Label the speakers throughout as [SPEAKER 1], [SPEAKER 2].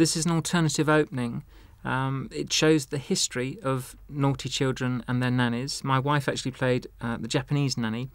[SPEAKER 1] This is an alternative opening. Um, it shows the history of naughty children and their nannies. My wife actually played uh, the Japanese nanny,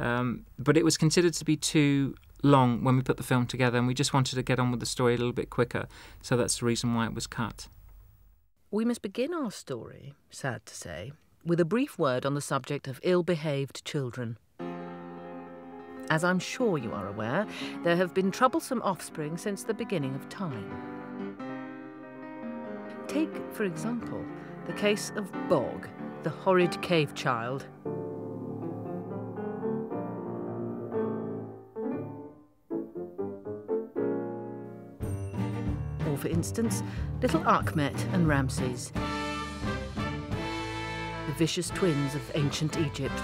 [SPEAKER 1] um, but it was considered to be too long when we put the film together, and we just wanted to get on with the story a little bit quicker, so that's the reason why it was cut.
[SPEAKER 2] We must begin our story, sad to say, with a brief word on the subject of ill behaved children. As I'm sure you are aware, there have been troublesome offspring since the beginning of time. Take, for example, the case of Bog, the horrid cave child. Or, for instance, little Achmet and Ramses, the vicious twins of ancient Egypt.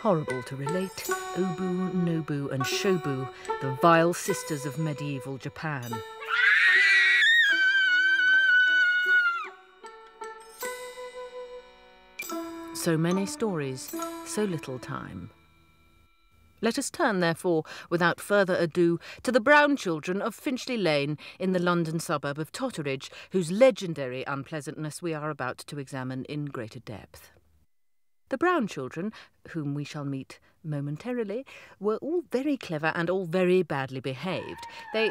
[SPEAKER 2] Horrible to relate, Obu, Nobu, and Shobu, the vile sisters of medieval Japan. So many stories, so little time. Let us turn, therefore, without further ado, to the Brown children of Finchley Lane in the London suburb of Totteridge, whose legendary unpleasantness we are about to examine in greater depth. The Brown children, whom we shall meet momentarily, were all very clever and all very badly behaved. They.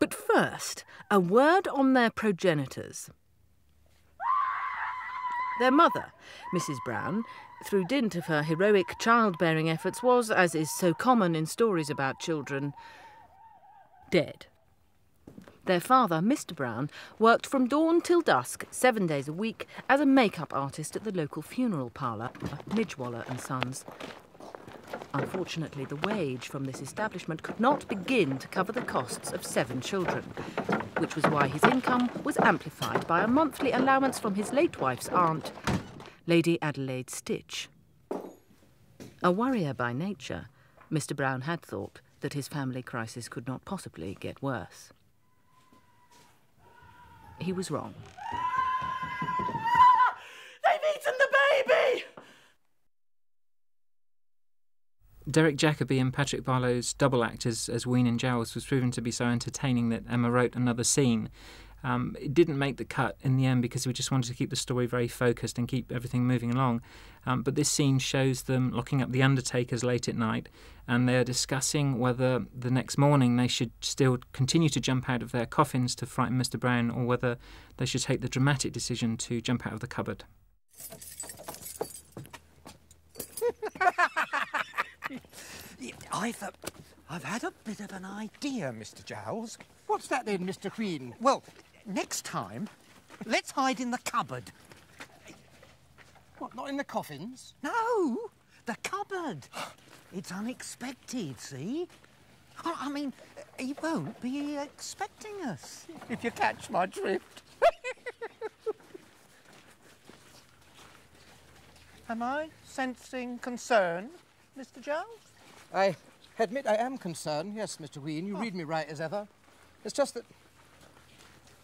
[SPEAKER 2] But first, a word on their progenitors. Their mother, Mrs. Brown, through dint of her heroic childbearing efforts, was, as is so common in stories about children, dead. Their father, Mr. Brown, worked from dawn till dusk, seven days a week, as a make-up artist at the local funeral parlour, Midgewaller and Sons. Unfortunately, the wage from this establishment could not begin to cover the costs of seven children, which was why his income was amplified by a monthly allowance from his late wife's aunt, Lady Adelaide Stitch. A worrier by nature, Mr. Brown had thought that his family crisis could not possibly get worse. He was wrong.
[SPEAKER 3] They've eaten the baby!
[SPEAKER 1] Derek Jacobi and Patrick Barlow's double act as, as Wheen and Jowls was proven to be so entertaining that Emma wrote another scene. Um, it didn't make the cut in the end because we just wanted to keep the story very focused and keep everything moving along. Um, but this scene shows them locking up the undertakers late at night and they're discussing whether the next morning they should still continue to jump out of their coffins to frighten Mr. Brown or whether they should take the dramatic decision to jump out of the cupboard.
[SPEAKER 4] I've, uh, I've had a bit of an idea, Mr. Jowls.
[SPEAKER 5] What's that then, Mr. Wheen?
[SPEAKER 4] Well, next time, let's hide in the cupboard.
[SPEAKER 5] What, not in the coffins?
[SPEAKER 4] No, the cupboard. It's unexpected, see? I mean, he won't be expecting us, if you catch my drift. Am I sensing concern, Mr. Jowls?
[SPEAKER 5] I admit I am concerned, yes, Mr. Wheen. You
[SPEAKER 4] Oh.
[SPEAKER 5] read me right as ever. It's just that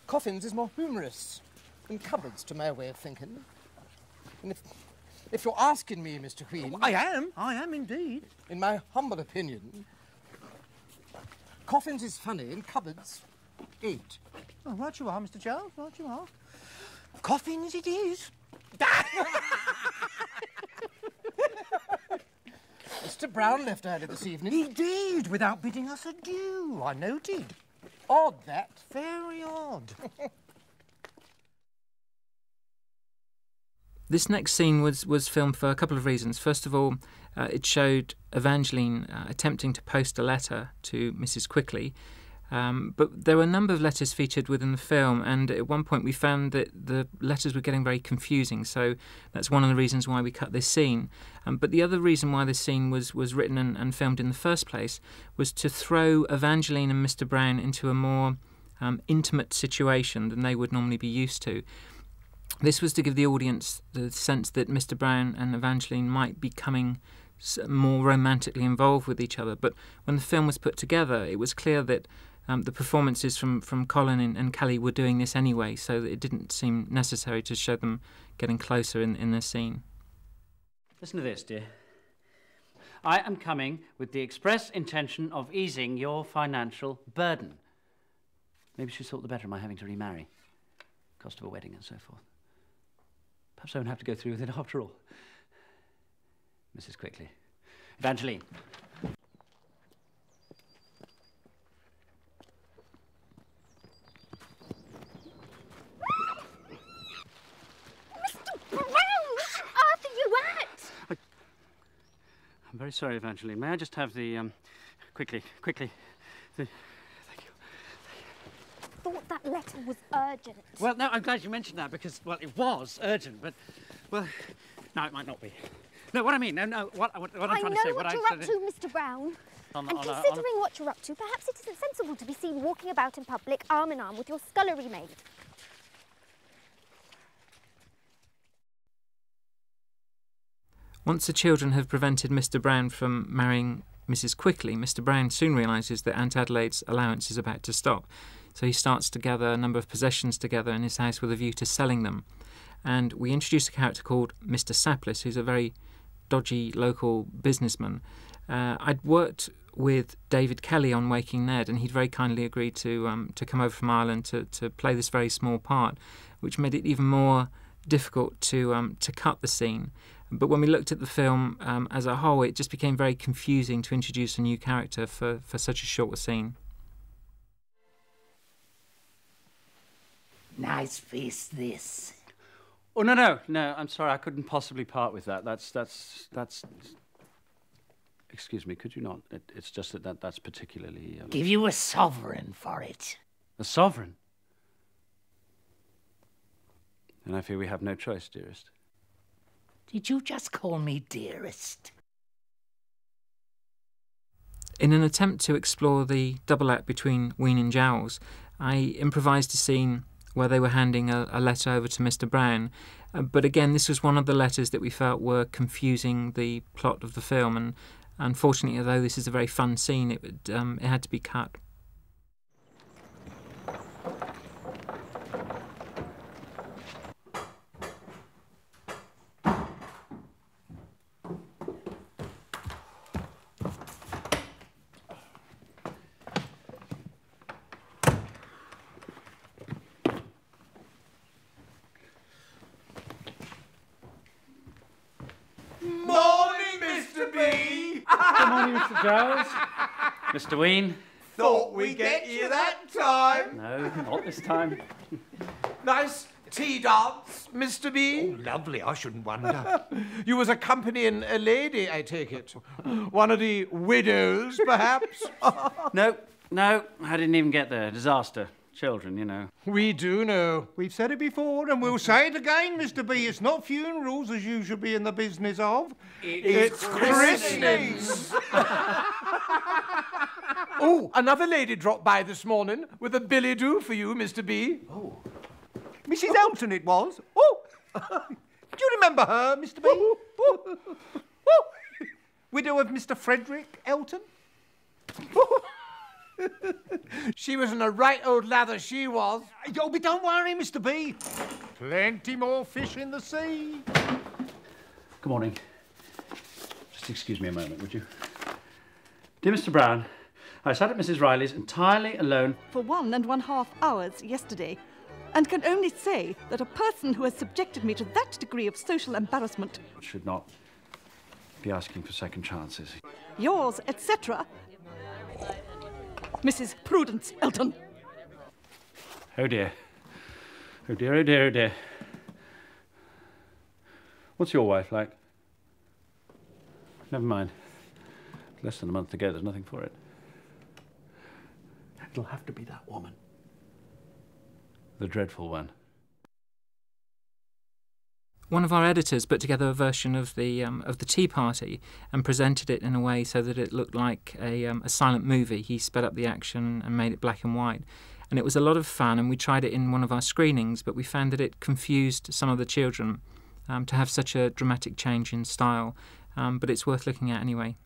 [SPEAKER 5] coffins is more humorous than cupboards, to my way of thinking. And if, if you're asking me, Mr. Wheen.
[SPEAKER 4] I am, I am indeed.
[SPEAKER 5] In my humble opinion, coffins is funny and cupboards ain't.
[SPEAKER 4] Oh, right you are, Mr. Jowls, right you are. Coffins it is.
[SPEAKER 5] Mr. Brown left early this evening.
[SPEAKER 4] He did, without bidding us adieu, I noted.
[SPEAKER 5] Odd, that.
[SPEAKER 4] Very odd.
[SPEAKER 1] This next scene was, was filmed for a couple of reasons. First of all, uh, it showed Evangeline uh, attempting to post a letter to Mrs. Quickly. Um, but there were a number of letters featured within the film, and at one point we found that the letters were getting very confusing. So that's one of the reasons why we cut this scene. Um, but the other reason why this scene was, was written and, and filmed in the first place was to throw Evangeline and Mr. Brown into a more um, intimate situation than they would normally be used to. This was to give the audience the sense that Mr. Brown and Evangeline might be coming more romantically involved with each other. But when the film was put together, it was clear that um, the performances from, from Colin and, and, Kelly were doing this anyway, so it didn't seem necessary to show them getting closer in, in the scene.
[SPEAKER 6] Listen to this, dear. I am coming with the express intention of easing your financial burden. Maybe she thought the better of my having to remarry, cost of a wedding and so forth. Perhaps I won't have to go through with it after all. Mrs. Quickly. Evangeline. I'm very sorry, Evangeline. May I just have the, um, quickly, quickly, the, thank you.
[SPEAKER 7] Thought that letter was urgent.
[SPEAKER 6] Well, no, I'm glad you mentioned that because, well, it was urgent, but, well, no, it might not be. No, what I mean, no, no, what, what, what I'm
[SPEAKER 7] I
[SPEAKER 6] trying
[SPEAKER 7] to say,
[SPEAKER 6] what,
[SPEAKER 7] what you're
[SPEAKER 6] I,
[SPEAKER 7] up to, Mr. Brown.
[SPEAKER 6] On,
[SPEAKER 7] and
[SPEAKER 6] on
[SPEAKER 7] considering
[SPEAKER 6] a...
[SPEAKER 7] what you're up to, perhaps it isn't sensible to be seen walking about in public arm in arm with your scullery maid.
[SPEAKER 1] Once the children have prevented Mr. Brown from marrying Mrs. Quickly, Mr. Brown soon realises that Aunt Adelaide's allowance is about to stop. So he starts to gather a number of possessions together in his house with a view to selling them. And we introduce a character called Mr. Sapless, who's a very dodgy local businessman. Uh, I'd worked with David Kelly on Waking Ned, and he'd very kindly agreed to um, to come over from Ireland to, to play this very small part, which made it even more difficult to um, to cut the scene. But when we looked at the film um, as a whole, it just became very confusing to introduce a new character for, for such a short scene.
[SPEAKER 3] Nice face, this.
[SPEAKER 6] Oh no, no, no! I'm sorry, I couldn't possibly part with that. That's that's that's. Excuse me, could you not? It, it's just that, that that's particularly. Um...
[SPEAKER 3] Give you a sovereign for it.
[SPEAKER 6] A sovereign. And I fear we have no choice, dearest.
[SPEAKER 3] Did you just call me dearest?
[SPEAKER 1] In an attempt to explore the double act between Wheen and Jowls, I improvised a scene where they were handing a, a letter over to Mr. Brown. Uh, but again, this was one of the letters that we felt were confusing the plot of the film, and unfortunately, although this is a very fun scene, it, um, it had to be cut.
[SPEAKER 6] Mr. Jowls? Mr. Wheen.
[SPEAKER 8] Thought we'd get you that time.
[SPEAKER 6] No, not this time.
[SPEAKER 8] nice tea dance, Mr. B.
[SPEAKER 4] Oh, lovely, I shouldn't wonder.
[SPEAKER 8] you was accompanying a lady, I take it. One of the widows, perhaps?
[SPEAKER 6] no, no, I didn't even get there. Disaster children, you know.
[SPEAKER 8] We do know.
[SPEAKER 4] We've said it before and we'll say it again, Mr. B. It's not funerals as you should be in the business of.
[SPEAKER 8] It's, it's christenings. oh, another lady dropped by this morning with a billet-doux for you, Mr. B.
[SPEAKER 4] Oh. Mrs. Elton it was. Oh. Do you remember her, Mr. B? Oh. Oh. Widow of Mr. Frederick Elton?
[SPEAKER 8] she was in a right old lather, she was.
[SPEAKER 4] Oh, but don't worry, Mr. B. Plenty more fish in the sea.
[SPEAKER 6] Good morning. Just excuse me a moment, would you? Dear Mr. Brown, I sat at Mrs. Riley's entirely alone
[SPEAKER 9] for one and one half hours yesterday, and can only say that a person who has subjected me to that degree of social embarrassment
[SPEAKER 6] should not be asking for second chances.
[SPEAKER 9] Yours, etc., Mrs. Prudence Elton.
[SPEAKER 6] Oh dear. Oh dear, oh dear, oh dear. What's your wife like? Never mind. Less than a month to go, there's nothing for it.
[SPEAKER 4] It'll have to be that woman.
[SPEAKER 6] The dreadful one
[SPEAKER 1] one of our editors put together a version of the um, of the Tea Party and presented it in a way so that it looked like a, um, a silent movie. He sped up the action and made it black and white, and it was a lot of fun. And we tried it in one of our screenings, but we found that it confused some of the children um, to have such a dramatic change in style. Um, but it's worth looking at anyway.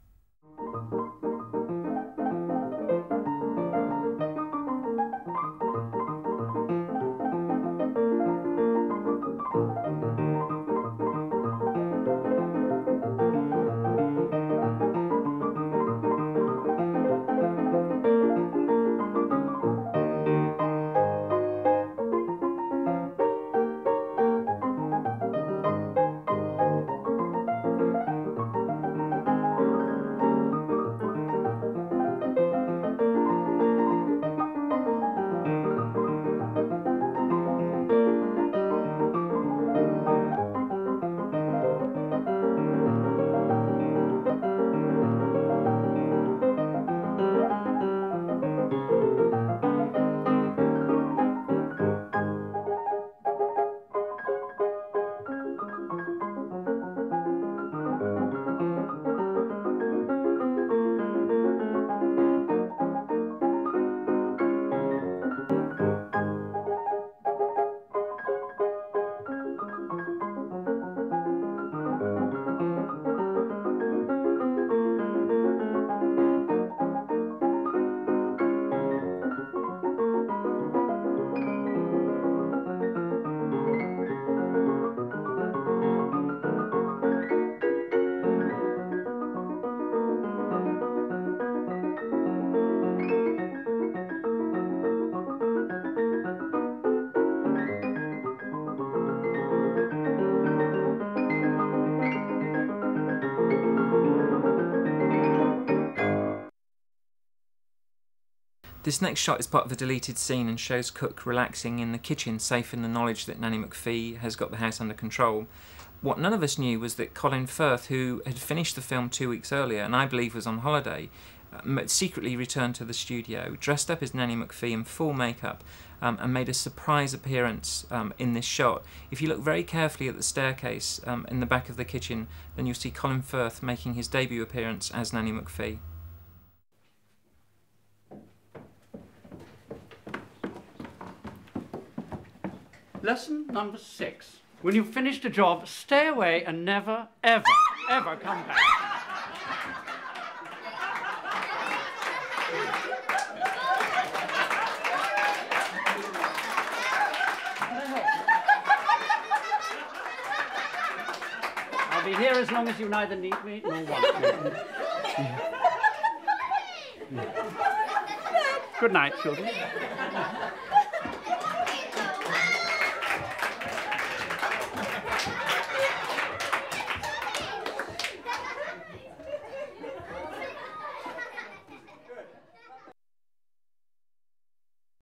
[SPEAKER 1] This next shot is part of a deleted scene and shows Cook relaxing in the kitchen, safe in the knowledge that Nanny McPhee has got the house under control. What none of us knew was that Colin Firth, who had finished the film two weeks earlier and I believe was on holiday, uh, secretly returned to the studio, dressed up as Nanny McPhee in full makeup, um, and made a surprise appearance um, in this shot. If you look very carefully at the staircase um, in the back of the kitchen, then you'll see Colin Firth making his debut appearance as Nanny McPhee.
[SPEAKER 6] Lesson number six. When you've finished a job, stay away and never, ever, ever come back. I'll be here as long as you neither need me nor want me. Good night, children.